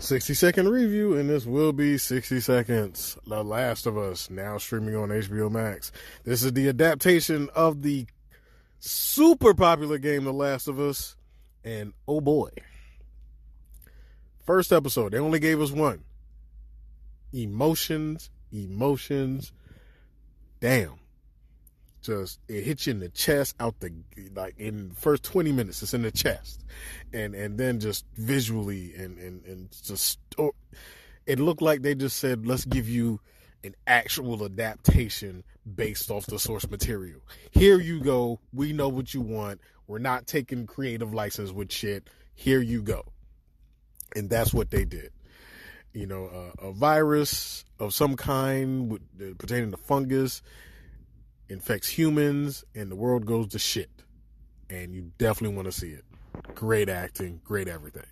60 second review, and this will be 60 seconds. The Last of Us, now streaming on HBO Max. This is the adaptation of the super popular game, The Last of Us, and oh boy. First episode, they only gave us one. Emotions, emotions. Damn just it hits you in the chest out the like in the first 20 minutes it's in the chest. And and then just visually and and and just it looked like they just said let's give you an actual adaptation based off the source material. Here you go. We know what you want. We're not taking creative license with shit. Here you go. And that's what they did. You know uh, a virus of some kind with, uh, pertaining to fungus infects humans, and the world goes to shit. And you definitely want to see it. Great acting, great everything.